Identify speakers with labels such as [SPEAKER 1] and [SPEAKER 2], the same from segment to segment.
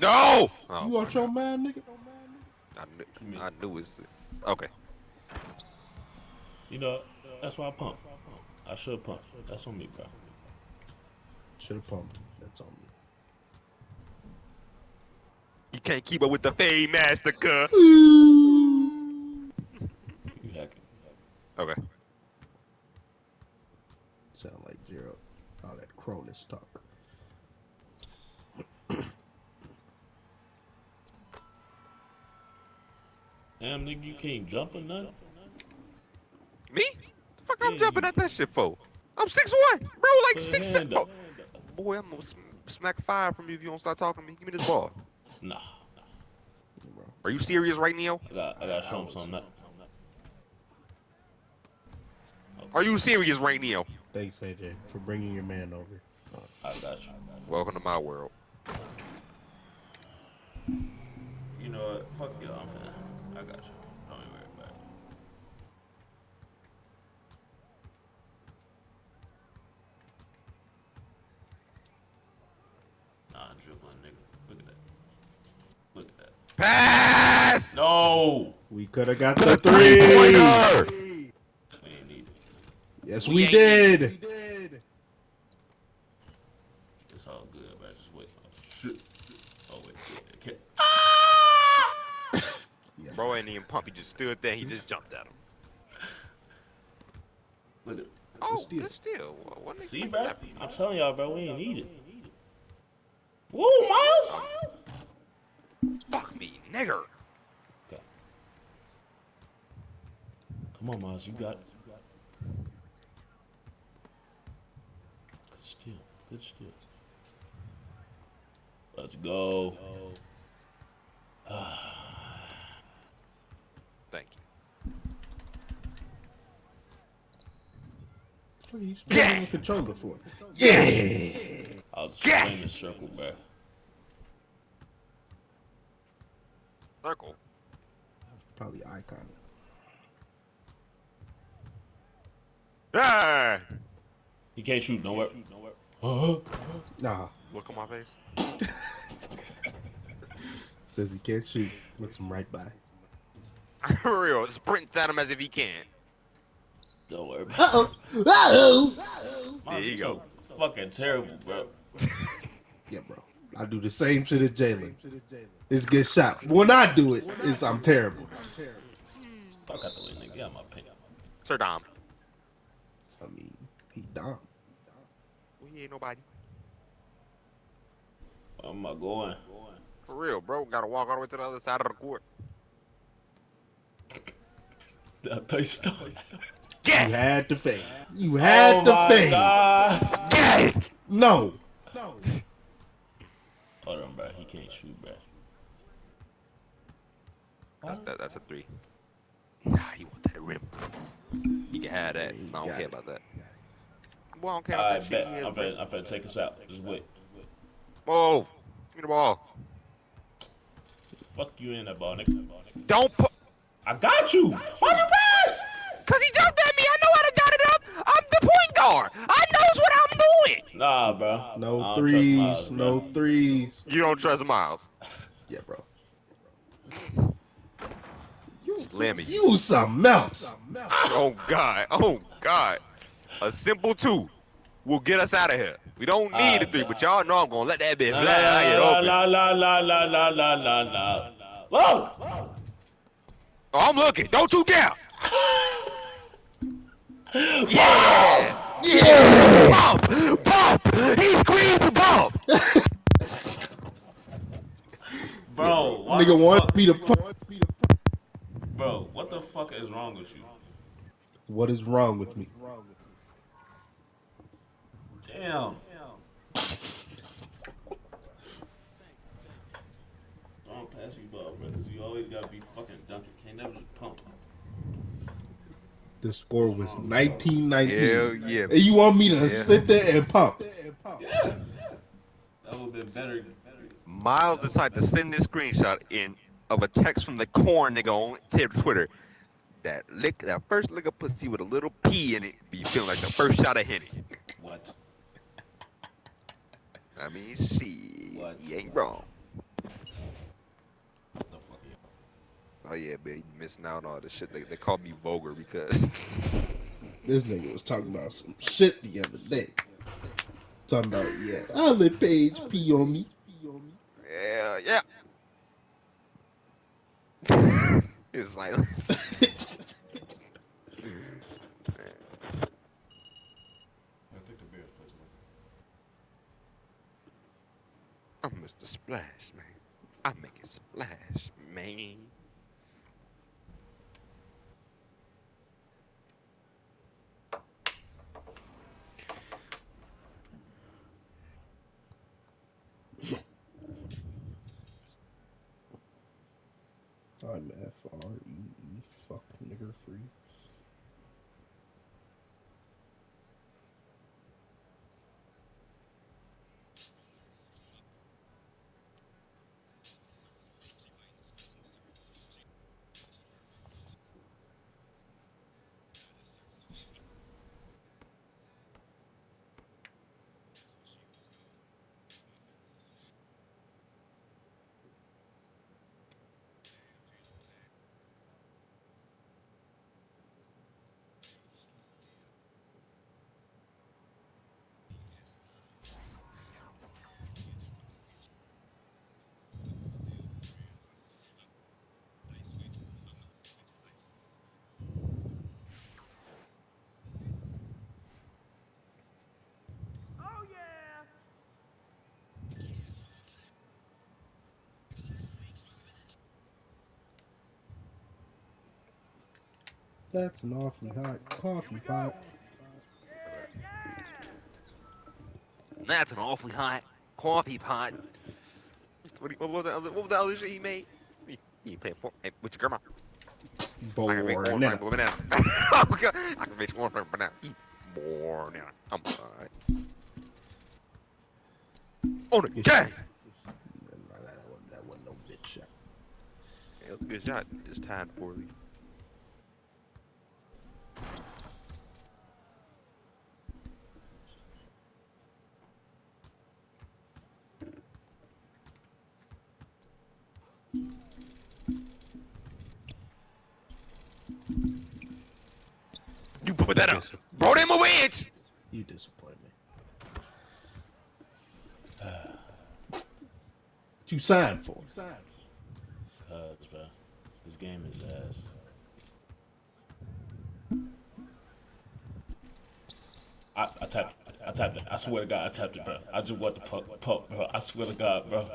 [SPEAKER 1] No! Oh,
[SPEAKER 2] you out your mind, nigga?
[SPEAKER 1] I knew, I knew it's okay.
[SPEAKER 3] You know, that's why I pump. I should pump. That's on me, bro.
[SPEAKER 2] Should have pumped. That's on me.
[SPEAKER 1] You can't keep up with the fame massacre.
[SPEAKER 3] You hacking.
[SPEAKER 1] Okay.
[SPEAKER 2] Sound like zero. All that Cronus talk.
[SPEAKER 3] Damn, nigga, you can't jump or nothing.
[SPEAKER 1] Me? The fuck I'm jumping
[SPEAKER 3] you-
[SPEAKER 1] at that shit for? I'm six one, bro. Like
[SPEAKER 3] Put your
[SPEAKER 1] six
[SPEAKER 3] hand
[SPEAKER 1] oh.
[SPEAKER 3] six.
[SPEAKER 1] Boy, I'm gonna sm- smack five from you if you don't start talking to me. Give me this ball.
[SPEAKER 3] Nah,
[SPEAKER 2] Bro.
[SPEAKER 1] Are you serious right now?
[SPEAKER 3] I got, I got to show him something. That,
[SPEAKER 1] Are you serious right now?
[SPEAKER 2] Thanks, AJ, for bringing your man over.
[SPEAKER 3] I got you.
[SPEAKER 1] Welcome to my world.
[SPEAKER 3] You know what? Fuck you. I'm finna. I got you. Don't even worry about it. Nah, dribbling, nigga. Look at that. Look at that.
[SPEAKER 1] Pass.
[SPEAKER 3] No!
[SPEAKER 2] We could have got the three.
[SPEAKER 1] Pointer.
[SPEAKER 3] We ain't need it.
[SPEAKER 2] Yes,
[SPEAKER 1] We
[SPEAKER 2] we
[SPEAKER 1] ain't
[SPEAKER 2] did.
[SPEAKER 3] It's all good, man. Just wait. Oh, shit. Oh, wait. Okay.
[SPEAKER 1] Bro ain't even pump. He just stood there. He just jumped at him.
[SPEAKER 3] Look at
[SPEAKER 1] Oh, good steal. What, what
[SPEAKER 3] See,
[SPEAKER 1] nigga
[SPEAKER 3] bro?
[SPEAKER 1] that?
[SPEAKER 3] I'm telling y'all, bro, we ain't need it. Woo, Miles!
[SPEAKER 1] Fuck me, nigger.
[SPEAKER 3] Come on, Miles, you got it. Good steal. Good steal. Let's go. Ah.
[SPEAKER 1] Thank you.
[SPEAKER 2] Please, yeah. controller for.
[SPEAKER 3] Yeah.
[SPEAKER 1] yeah.
[SPEAKER 3] I'll just yeah. in circle, bro.
[SPEAKER 1] Circle.
[SPEAKER 2] Probably icon.
[SPEAKER 1] Yeah.
[SPEAKER 3] He can't shoot nowhere. Can't shoot nowhere. Huh?
[SPEAKER 2] Nah.
[SPEAKER 1] Look at my face.
[SPEAKER 2] Says he can't shoot. Looks him right by.
[SPEAKER 1] For real. Sprint at him as if he can.
[SPEAKER 3] Don't worry about
[SPEAKER 2] Uh oh. Uh oh.
[SPEAKER 3] it.
[SPEAKER 1] There you
[SPEAKER 3] so Fucking terrible, bro.
[SPEAKER 2] Yeah, bro. I do the same shit as Jalen. It's a good shot. When I do it, it's I'm terrible.
[SPEAKER 3] Fuck out the way, nigga. Get out my paint.
[SPEAKER 1] Sir Dom.
[SPEAKER 2] I mean, he dumb.
[SPEAKER 1] Well, he ain't nobody.
[SPEAKER 3] Where am I going?
[SPEAKER 1] For real, bro. Gotta walk all the way to the other side of the court.
[SPEAKER 3] I thought you started.
[SPEAKER 2] You had to fade. You had
[SPEAKER 3] oh
[SPEAKER 2] to
[SPEAKER 3] my
[SPEAKER 2] fade.
[SPEAKER 3] God.
[SPEAKER 1] Yeah!
[SPEAKER 2] No.
[SPEAKER 3] Hold on, bro. He can't shoot, bro.
[SPEAKER 1] That's, that, that's a three. Nah, he want that rim. He can have that. I don't care
[SPEAKER 2] it.
[SPEAKER 1] about that. Boy, I don't care about
[SPEAKER 3] I
[SPEAKER 1] that
[SPEAKER 3] bet.
[SPEAKER 1] shit.
[SPEAKER 3] I'm
[SPEAKER 1] rim.
[SPEAKER 3] finna, I'm finna take us out. Just wait.
[SPEAKER 1] Whoa! Give me the ball.
[SPEAKER 3] Fuck you in that ball, nigga.
[SPEAKER 1] Don't put.
[SPEAKER 3] I got you. Why'd you pass?
[SPEAKER 1] Cause he jumped at me. I know how to got it up. I'm the point guard. I knows what I'm doing.
[SPEAKER 3] Nah, bro.
[SPEAKER 2] No threes.
[SPEAKER 3] Miles,
[SPEAKER 2] no
[SPEAKER 3] bro.
[SPEAKER 2] threes.
[SPEAKER 1] You don't trust Miles.
[SPEAKER 2] Yeah, bro.
[SPEAKER 1] You, me.
[SPEAKER 2] You some mouse.
[SPEAKER 1] Oh God. Oh God. A simple two will get us out of here. We don't need a three, but y'all know I'm gonna let that bitch
[SPEAKER 3] La
[SPEAKER 1] fly
[SPEAKER 3] la
[SPEAKER 1] get
[SPEAKER 3] la
[SPEAKER 1] open.
[SPEAKER 3] la la la la la la la la. Look.
[SPEAKER 1] I'm looking. Don't you dare. Yeah. Yeah. Bump. Bump. He squeezed the bump.
[SPEAKER 3] Bro, what
[SPEAKER 2] Nigga
[SPEAKER 3] the
[SPEAKER 2] want
[SPEAKER 3] fuck-
[SPEAKER 2] me to pump.
[SPEAKER 3] Bro, what the fuck is wrong with you?
[SPEAKER 2] What is wrong with me?
[SPEAKER 3] Damn. Don't pass me ball, bro, because you always gotta be fucking dunking. Can't never just pump.
[SPEAKER 2] The score was 1919.
[SPEAKER 1] Hell yeah.
[SPEAKER 2] And you want me to
[SPEAKER 1] Yeah.
[SPEAKER 2] sit there and pump?
[SPEAKER 3] Yeah. That would have been better.
[SPEAKER 1] Miles decided to send this screenshot in of a text from the corn nigga on t- Twitter. That lick, that first lick of pussy with a little pee in it, be feeling like the first shot of Henny.
[SPEAKER 3] What?
[SPEAKER 1] I mean, she,
[SPEAKER 3] What?
[SPEAKER 1] he ain't wrong. Oh yeah, man, you missing out on all the shit. They, they called me vulgar because
[SPEAKER 2] This nigga was talking about some shit the other day. Talking about, yeah, I let Paige pee on me.
[SPEAKER 1] yeah, yeah. it's like
[SPEAKER 3] I think the Bears play tonight.
[SPEAKER 1] I'm Mr. Splash, man. I make it splash, man.
[SPEAKER 2] That's an awfully hot coffee pot.
[SPEAKER 1] That's an awfully hot coffee pot. What, what, was the other, what was the other shit he made? He, he played for, hey, with your grandma. I can make
[SPEAKER 2] Boring.
[SPEAKER 1] corn
[SPEAKER 2] nigga.
[SPEAKER 1] from banana. oh god, I can make corn from banana. Eat more now. I'm fine. On the
[SPEAKER 2] Good
[SPEAKER 1] gang.
[SPEAKER 2] That wasn't, no bitch shot.
[SPEAKER 1] Yeah, it was a good shot. Just timed poorly. You put that up.
[SPEAKER 2] Dis-
[SPEAKER 1] Brought him a wedge.
[SPEAKER 2] You disappoint me. What you signed for?
[SPEAKER 3] Cuz, bro. This game is ass. I, I tapped it. I tapped it. I swear to God, I tapped it, bro. I just want the puck, puck, bro. I swear to God, bro.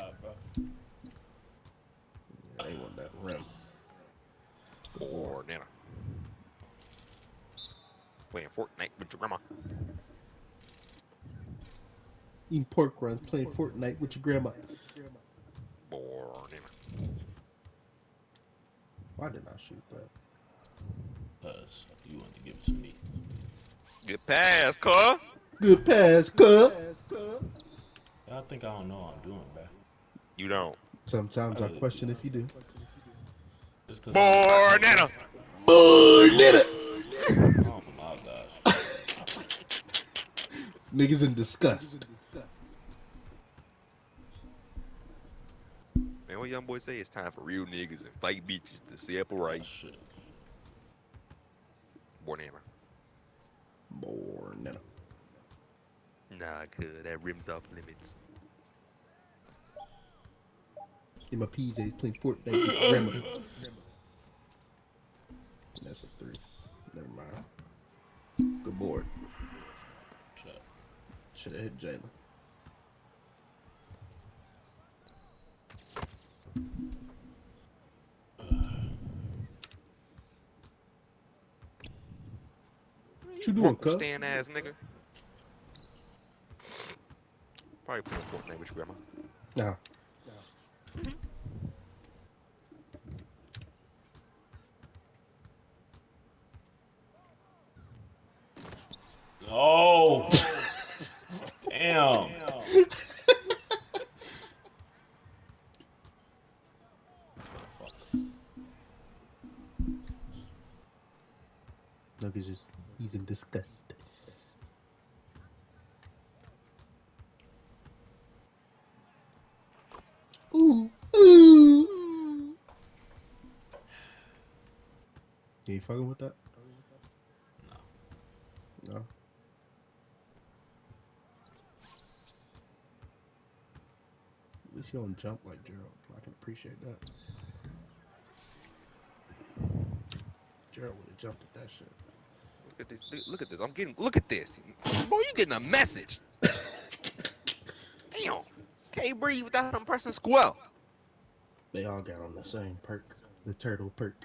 [SPEAKER 2] They want that rim.
[SPEAKER 1] Or Nana. Playing Fortnite with your grandma.
[SPEAKER 2] Eating pork rinds, playing Fortnite with your grandma.
[SPEAKER 1] Or
[SPEAKER 2] Why didn't I shoot that?
[SPEAKER 3] Cuz you want to give it to me.
[SPEAKER 1] Good pass, cuz.
[SPEAKER 2] Good pass, cuz.
[SPEAKER 3] I think I don't know what I'm doing, bro.
[SPEAKER 1] You don't.
[SPEAKER 2] Sometimes I uh, question if you do.
[SPEAKER 3] Just cause
[SPEAKER 1] Or Nana.
[SPEAKER 2] Boy, nigga.
[SPEAKER 3] Oh my gosh.
[SPEAKER 2] Niggas in disgust.
[SPEAKER 1] Man, what young boy say? It's time for real niggas and fight beaches to separate.
[SPEAKER 3] Oh, shit.
[SPEAKER 1] Boy, Nana.
[SPEAKER 2] Boy, nigga.
[SPEAKER 1] Nah, cuz that rim's off limits.
[SPEAKER 2] In my PJs playing Fortnite with your grandma. That's a three. Never mind. Good board.
[SPEAKER 3] Shut.
[SPEAKER 2] Should have hit Jalen. What you doing, cuz?
[SPEAKER 1] Stand ass nigga. Probably put playing Fortnite with your grandma.
[SPEAKER 2] Nah.
[SPEAKER 3] Oh.
[SPEAKER 2] Look, he's just, he's in disgust. Ooh, ooh. You fucking with that?
[SPEAKER 3] No.
[SPEAKER 2] No. At least you don't jump like Gerald. I can appreciate that. Gerald would have jumped at that shit.
[SPEAKER 1] Look at this. Look at this. I'm getting. Look at this. Boy, you getting a message. Damn. Can't breathe without them pressing square.
[SPEAKER 2] They all got on the same perk, the turtle perk.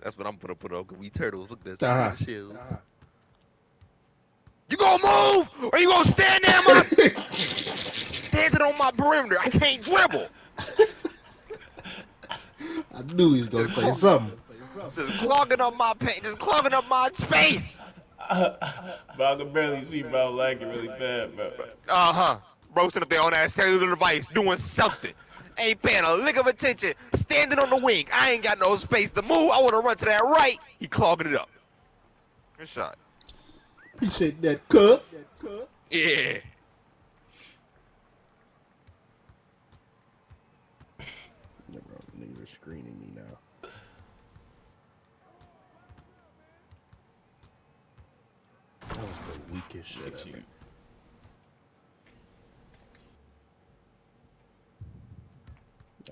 [SPEAKER 1] That's what I'm gonna put on. Cause we turtles. Look at this.
[SPEAKER 2] Ah.
[SPEAKER 1] Shields. You gonna move or you gonna stand there, my standing on my perimeter? I can't dribble.
[SPEAKER 2] I knew he was gonna say something.
[SPEAKER 1] Just clogging up my paint. Just clogging up my space.
[SPEAKER 3] but I can barely see, bro. I'm lagging really bad, bro.
[SPEAKER 1] Uh huh. Bro, sitting up there on that cellular device doing something. Ain't paying a lick of attention. Standing on the wing. I ain't got no space to move. I want to run to that right. He clogging it up. Good shot.
[SPEAKER 2] Appreciate that cut.
[SPEAKER 1] Yeah.
[SPEAKER 2] Yeah, bro, niggas are screening me now. That was the shit
[SPEAKER 3] Look at
[SPEAKER 2] ever.
[SPEAKER 3] you.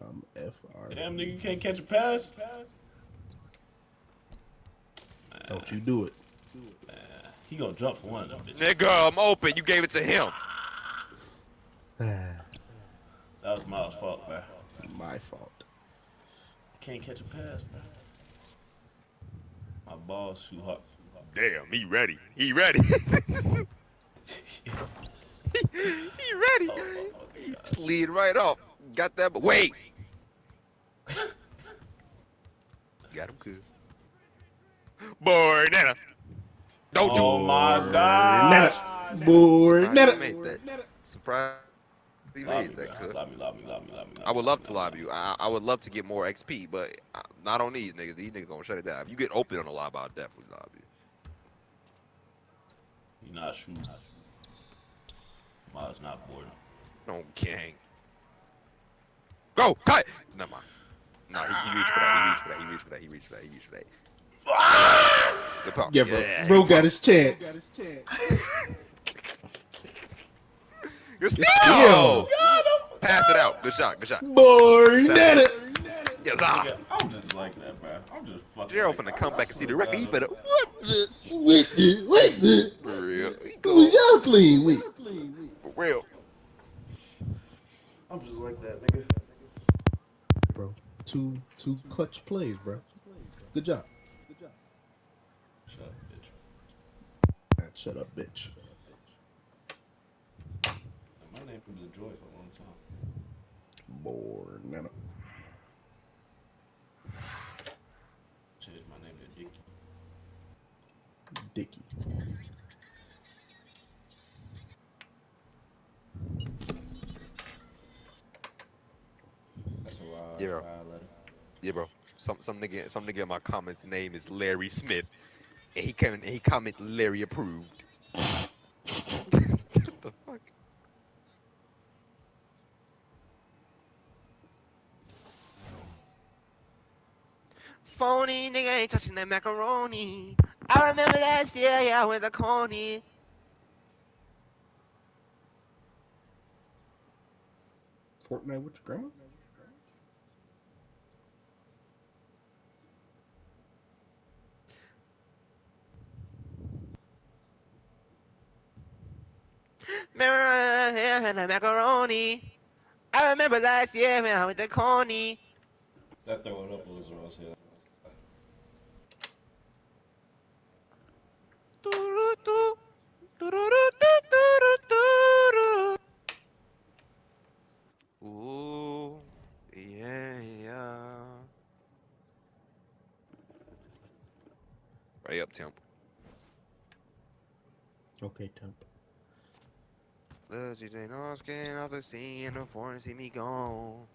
[SPEAKER 2] I'm um, FR.
[SPEAKER 3] Damn, nigga, you can't catch a pass.
[SPEAKER 2] Don't you do it.
[SPEAKER 3] Man, he gonna jump for one of them bitches.
[SPEAKER 1] Nigga, I'm open. You gave it to him.
[SPEAKER 3] That was Miles' fault, bro.
[SPEAKER 2] My fault.
[SPEAKER 3] Can't catch a pass, bro. My ball's too hot.
[SPEAKER 1] Damn, he ready. He ready. he ready.
[SPEAKER 3] Oh, oh, oh,
[SPEAKER 1] He slid right off. Got that, but wait. Got him good. Boy, Nana. Don't you?
[SPEAKER 3] Oh my gosh.
[SPEAKER 2] Boy,
[SPEAKER 1] Surprised
[SPEAKER 2] netta.
[SPEAKER 1] made that. Surprise. He
[SPEAKER 3] Lob me,
[SPEAKER 1] made that,
[SPEAKER 3] bro.
[SPEAKER 1] could.
[SPEAKER 3] Lob me, lob me, lob me, lob me, lob
[SPEAKER 1] I would love
[SPEAKER 3] me,
[SPEAKER 1] to
[SPEAKER 3] lob
[SPEAKER 1] lob you. I, I would love to get more XP, but uh, not on these niggas. These niggas gonna shut it down. If you get open on a lobby, I'll definitely lobby you.
[SPEAKER 3] You not shooting. Miles not boarding.
[SPEAKER 1] No gang. Go, cut. Never mind. No, he, he reached for that. He reached for that. He reached for that. He reached for that. He reached for that. Ah! Good pump.
[SPEAKER 2] Yeah, bro.
[SPEAKER 1] Yeah,
[SPEAKER 2] bro
[SPEAKER 1] good
[SPEAKER 2] got
[SPEAKER 1] pump.
[SPEAKER 2] his chance.
[SPEAKER 1] Good steal.
[SPEAKER 2] steal.
[SPEAKER 1] Pass it out. Good shot. Good shot.
[SPEAKER 2] Boy, netta.
[SPEAKER 1] Yes, ah.
[SPEAKER 3] Nigga, I'm just like that, bro. I'm just fucking.
[SPEAKER 1] Gerald
[SPEAKER 3] like
[SPEAKER 1] finna
[SPEAKER 3] that.
[SPEAKER 1] come
[SPEAKER 3] I
[SPEAKER 1] back and see the record. He better. What the?
[SPEAKER 2] What the? What the?
[SPEAKER 1] For real. He
[SPEAKER 2] Who
[SPEAKER 1] go.
[SPEAKER 2] was y'all playing with?
[SPEAKER 1] For real.
[SPEAKER 4] I'm just like that, nigga.
[SPEAKER 2] Bro, two two clutch plays, bro. Good job.
[SPEAKER 3] Shut up, bitch.
[SPEAKER 2] Ah, Shut up, bitch.
[SPEAKER 3] My name was a joy for a long time.
[SPEAKER 2] Boy, netta.
[SPEAKER 3] Changed my name to Dicky.
[SPEAKER 2] Dicky.
[SPEAKER 3] That's a wild,
[SPEAKER 1] Yeah, bro.
[SPEAKER 3] wild letter.
[SPEAKER 1] Yeah, bro. Some some nigga some nigga in my comments name is Larry Smith, and he came and he comment Larry approved. what the fuck? Phony nigga ain't touching that macaroni. I remember last year, yeah, with the corny.
[SPEAKER 2] Fortnite with your grandma?
[SPEAKER 1] Remember yeah, and the macaroni. I remember last year when I went to corny.
[SPEAKER 3] That throwing up was what I said.
[SPEAKER 1] Doo-doo-doo, Right up, Temp.
[SPEAKER 2] Okay, temp.
[SPEAKER 1] The DJ Nos getting off the scene and the foreign see me gone.